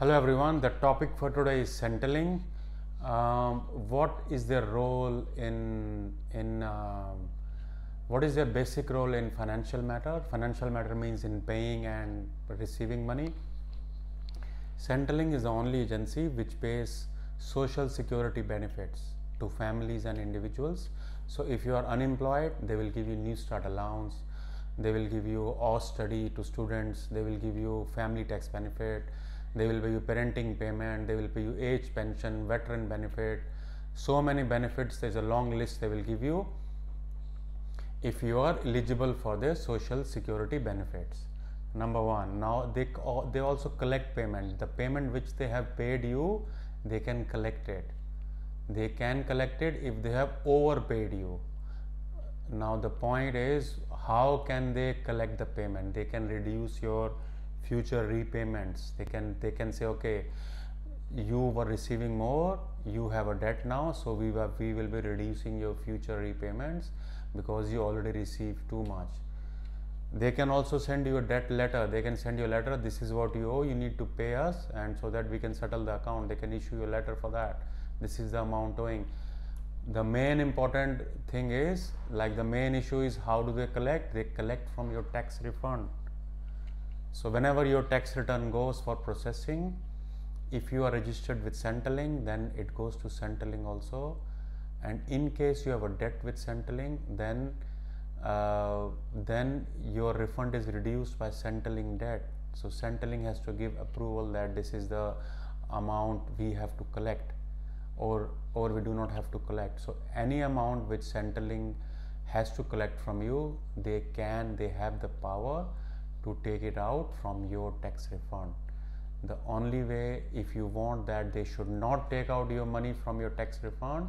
Hello everyone, the topic for today is Centrelink. Um, what is their role in, in um, what is their basic role in financial matter? Financial matter means in paying and receiving money. Centrelink is the only agency which pays social security benefits to families and individuals. So if you are unemployed, they will give you Newstart allowance, they will give you Austudy to students, they will give you family tax benefit, they will pay you parenting payment, they will pay you age pension, veteran benefit, so many benefits, there is a long list they will give you if you are eligible for the social security benefits. Number one, now they, they also collect payment, the payment which they have paid you, they can collect it. They can collect it if they have overpaid you. Now the point is how can they collect the payment? They can reduce your future repayments. They can they can say okay you were receiving more you have a debt now so we were, we will be reducing your future repayments because you already received too much. They can also send you a debt letter. They can send you a letter this is what you owe you need to pay us and so that we can settle the account. They can issue you a letter for that. This is the amount owing. The main important thing is like the main issue is how do they collect? They collect from your tax refund so whenever your tax return goes for processing, if you are registered with Centrelink, then it goes to Centrelink also. And in case you have a debt with Centrelink, then uh, then your refund is reduced by Centrelink debt. So Centrelink has to give approval that this is the amount we have to collect, or or we do not have to collect. So any amount which Centrelink has to collect from you, they can, they have the power to take it out from your tax refund. The only way, if you want that they should not take out your money from your tax refund,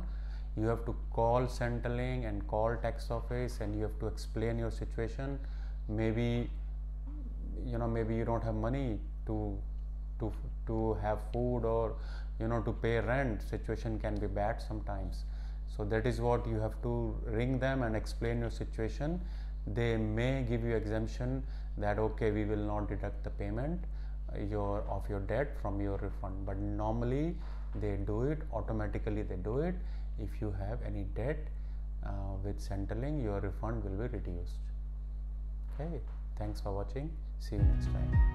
you have to call Centrelink and call tax office and you have to explain your situation. Maybe, you know, maybe you don't have money to to to have food or you know to pay rent situation can be bad sometimes so that is what you have to ring them and explain your situation they may give you exemption that okay we will not deduct the payment uh, your of your debt from your refund. But normally they do it automatically they do it. If you have any debt uh, with Centrelink your refund will be reduced. Okay thanks for watching. See you next time